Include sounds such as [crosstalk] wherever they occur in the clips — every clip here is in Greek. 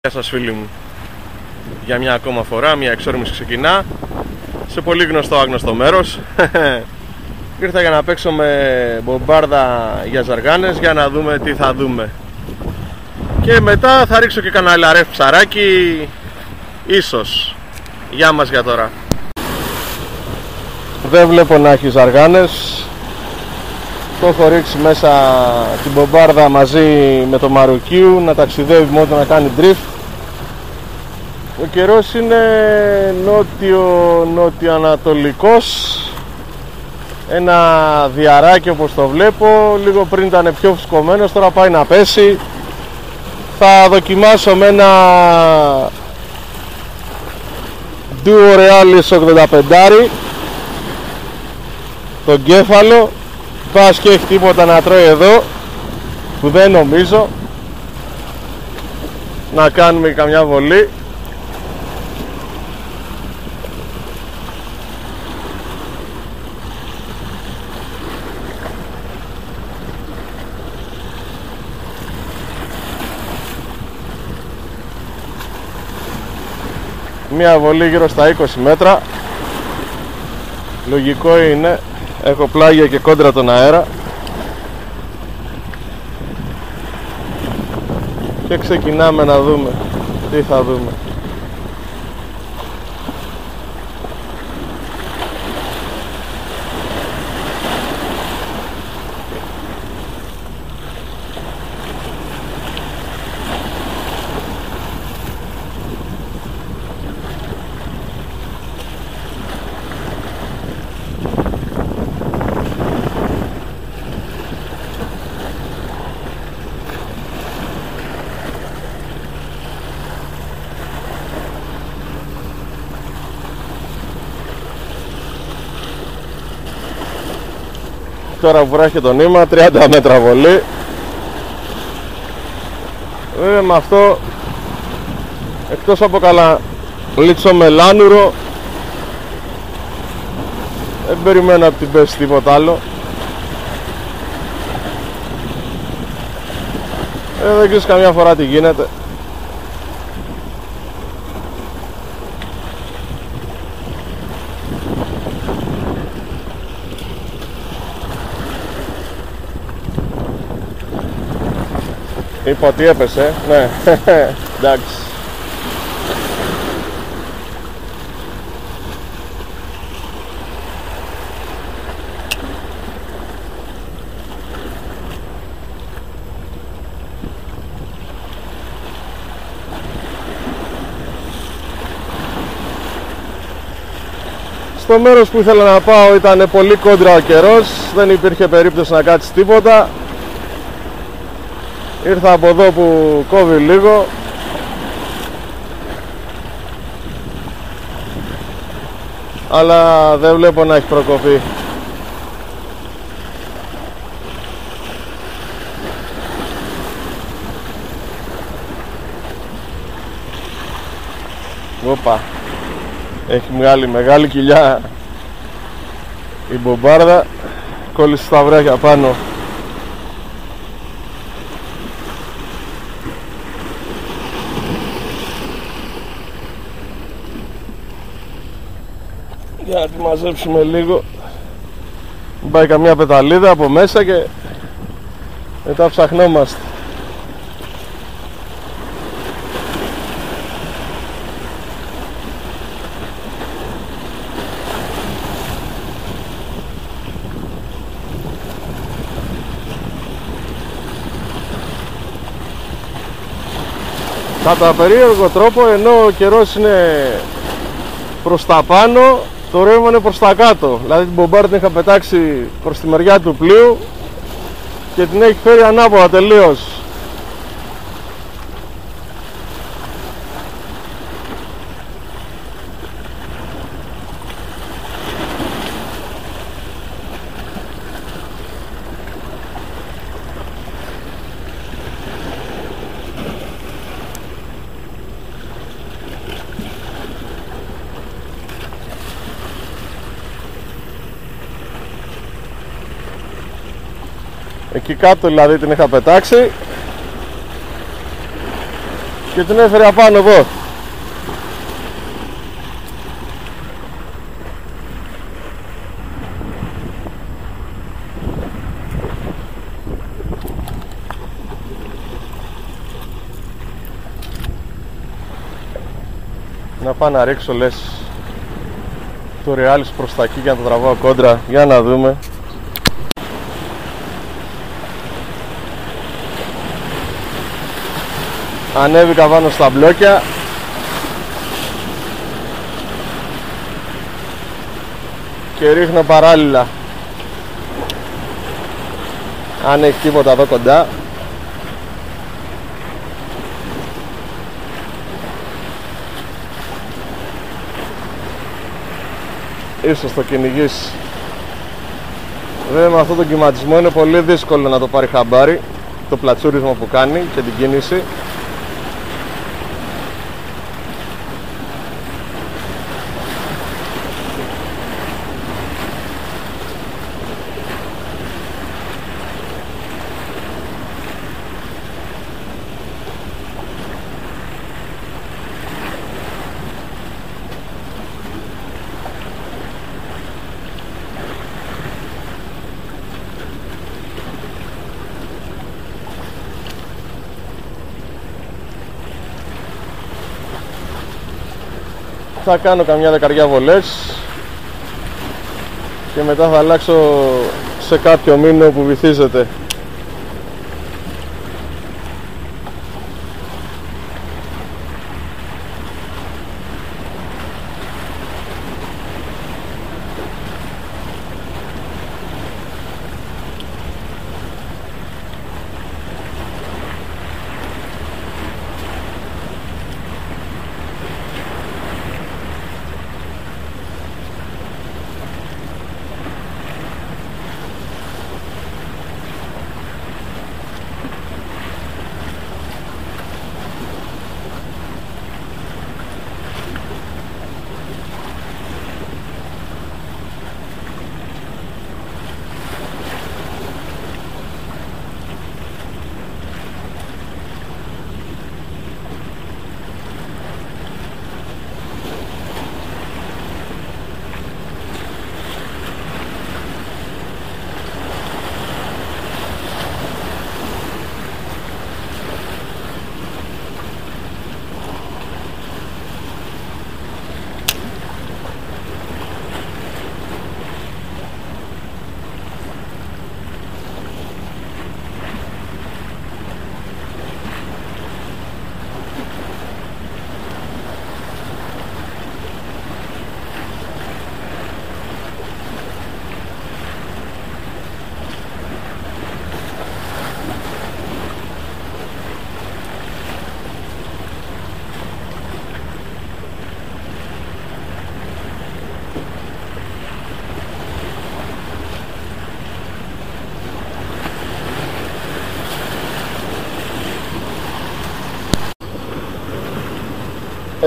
Γεια σας φίλοι μου. Για μια ακόμα φορά, μια εξόρμηση ξεκινά. Σε πολύ γνωστό άγνωστο μέρος. [laughs] Ήρθα για να παίξω με μπομπάρδα για ζαργάνες Για να δούμε τι θα δούμε. Και μετά θα ρίξω και κανένα λαρέφ ψαράκι Ίσως. Γεια μας για τώρα. Δεν βλέπω να έχει ζαργάνες το έχω ρίξει μέσα την μπομπάρδα μαζί με το Μαρουκίου να ταξιδεύει μόνο να κάνει drift. Ο καιρός είναι νότιο-νότιο-ανατολικός ένα διαράκι όπως το βλέπω λίγο πριν ήταν πιο φουσκωμένος τώρα πάει να πέσει. Θα δοκιμάσω με ένα Duo Realis 85 το κέφαλο πας και έχεις τίποτα να τρώει εδώ που δεν νομίζω. Να κάνουμε καμιά βολή. Μία βολή γύρω στα 20 μέτρα. Λογικό είναι Έχω πλάγια και κόντρα τον αέρα. Και ξεκινάμε να δούμε Τι θα δούμε Τώρα που βράχει το νήμα 30 μέτρα βολή. Βέβαια με αυτό Εκτός από καλά Λίτσο μελάνουρο Δεν περιμένω από την πέση τίποτα άλλο. Ε, Δεν ξέρεις καμιά φορά τι γίνεται Είπα ότι έπεσε, ναι, [laughs] εντάξει. Στο μέρος που ήθελα να πάω ήταν πολύ κόντρα ο καιρός, δεν υπήρχε περίπτωση να κάτσει τίποτα ήρθα από εδώ που κόβει λίγο. Αλλά δεν βλέπω να έχει προκοπεί. Οπα. Έχει μεγάλη μεγάλη κοιλιά η μπομπάρδα. Κόλλησε στα βράχια πάνω για να τη μαζέψουμε λίγο. Πάει καμιά πεταλίδα από μέσα και μετά ψαχνόμαστε. Κατά περίεργο τρόπο ενώ ο καιρός είναι προς τα πάνω το ρεύμα είναι προς τα κάτω. Δηλαδή την μπομπάρ την είχα πετάξει προς τη μεριά του πλοίου και την έχει φέρει ανάποδα τελείως Εκεί κάτω δηλαδή την είχα πετάξει. Και την έφερε απάνω εδώ. Να πάω να ρίξω λες το Realis προς τα εκεί για να το τραβάω κόντρα. Για να δούμε ανέβηκα πάνω στα μπλόκια. Και ρίχνω παράλληλα. Αν έχει τίποτα εδώ κοντά. Ίσως το κυνηγήσει βέβαια με αυτόν τον κυματισμό είναι πολύ δύσκολο να το πάρει χαμπάρι το πλατσούρισμα που κάνει και την κίνηση θα κάνω καμιά δεκαριά βολές και μετά θα αλλάξω σε κάποιο μήνο που βυθίζεται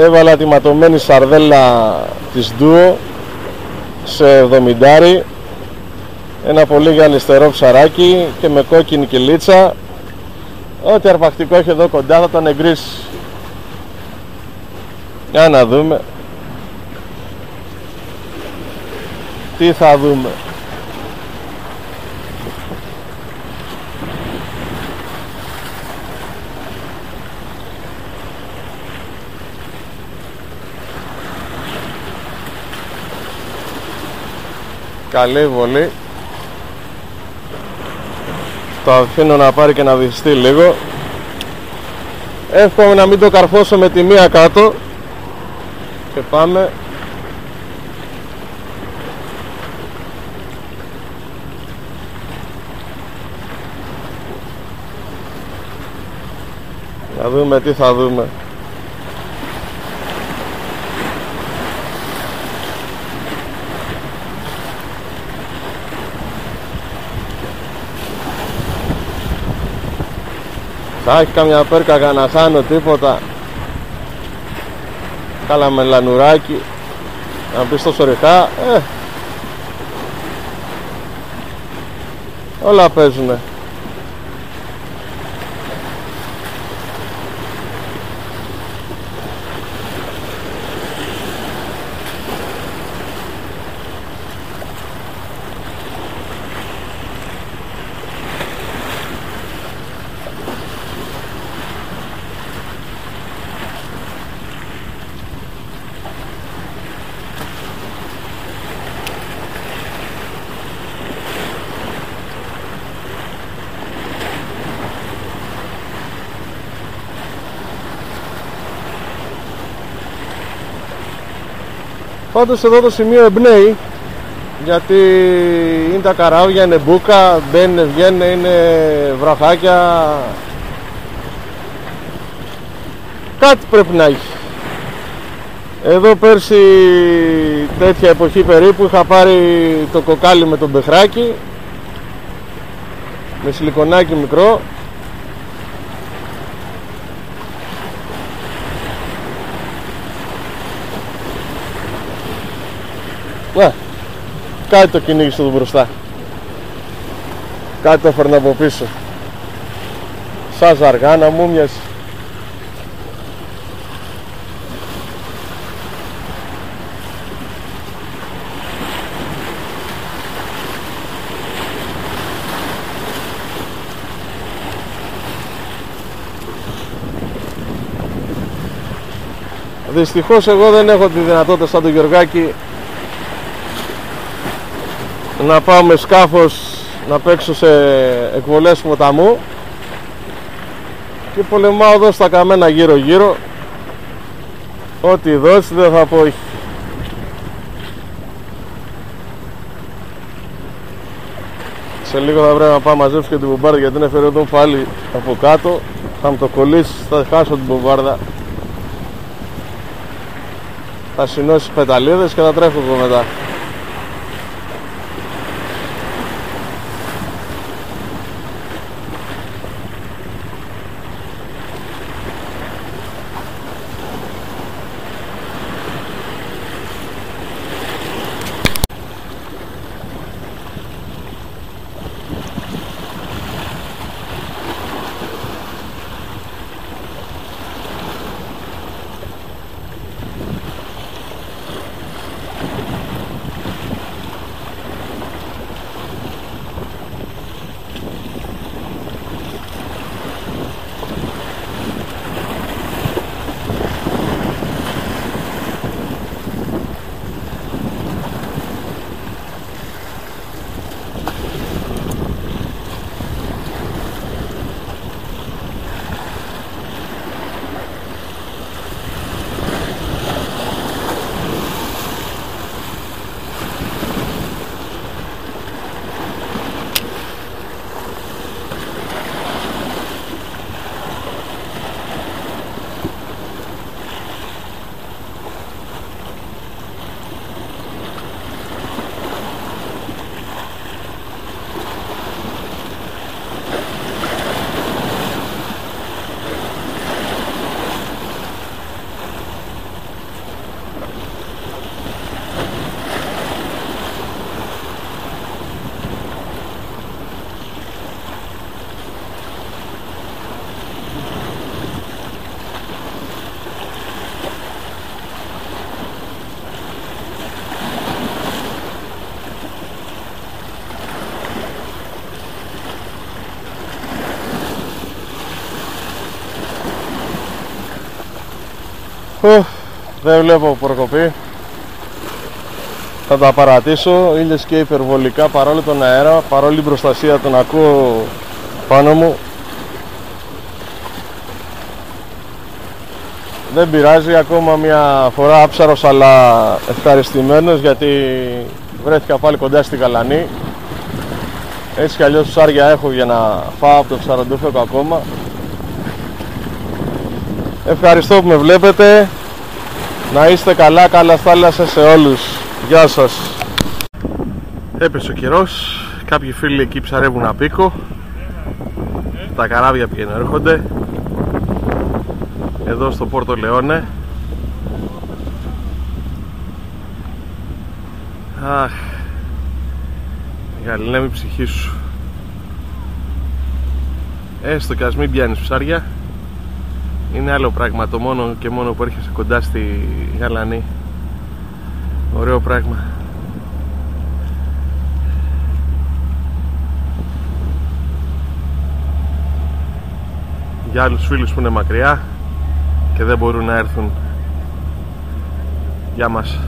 έβαλα τη ματωμένη σαρδέλα της Duo σε 70 ένα πολύ γυαλιστερό ψαράκι και με κόκκινη κυλίτσα. Ό,τι αρπακτικό έχει εδώ κοντά θα τον εγκρίσει. Για να δούμε. Τι θα δούμε καλή βολή. Το αφήνω να πάρει και να βυθιστεί λίγο. Εύχομαι να μην το καρφώσω με τη μία κάτω. Και πάμε. Να δούμε τι θα δούμε Θα έχει καμιά πέρκα για να χάνω τίποτα. Κάλα με λανουράκι Να μπεις στο σωρικά ε. Όλα παίζουνε Πάντως εδώ το σημείο εμπνέει γιατί είναι τα καράβια, είναι μπούκα, μπαίνουν, βγαίνουν, είναι βραχάκια. Κάτι πρέπει να έχει. Εδώ πέρσι τέτοια εποχή περίπου είχα πάρει το κοκάλι με τον πεχράκι με σιλικονάκι μικρό Ναι, κάτι το κυνήγησε εδώ μπροστά. Κάτι το έφερνε από πίσω. Σαν ζαργάνα μου μοιάζει. Δυστυχώς εγώ δεν έχω τη δυνατότητα σαν τον Γιωργάκη να πάω με σκάφος να παίξω σε εκβολές ποταμού. Και πολεμάω εδώ στα καμένα γύρω γύρω ό,τι δώσει δεν θα πω όχι. Σε λίγο θα πρέπει να πάω μαζέψω και την μπομπάρδα γιατί είναι φέρει εδώ πάλι από κάτω. Θα μου το κολλήσει, θα χάσω την μπομπάρδα θα συνώσει πεταλίδες και θα τρέχω εγώ μετά δεν βλέπω προκοπή θα τα παρατήσω. Ήλιος και υπερβολικά παρόλο τον αέρα παρόλη την προστασία τον ακούω πάνω μου. Δεν πειράζει ακόμα μια φορά άψαρος αλλά ευχαριστημένος γιατί βρέθηκα πάλι κοντά στη Γαλανή. Έτσι κι αλλιώς ψάρια έχω για να φάω από το ψαροντούφεκο ακόμα Ευχαριστώ που με βλέπετε. Να είστε καλά, καλά θάλασσα σε όλους. Γεια σας. Έπεσε ο καιρός. Κάποιοι φίλοι εκεί ψαρεύουν απίκο Τα καράβια πηγαίνουν έρχονται. Εδώ στο Πόρτο Λεόνε. Αχ Γαλινέμει ψυχή σου. Έστω και ας μην πιάνεις ψάρια είναι άλλο πράγμα το μόνο και μόνο που έρχεσαι κοντά στη Γαλανή. Ωραίο πράγμα. Για άλλους φίλους που είναι μακριά και δεν μπορούν να έρθουν για μας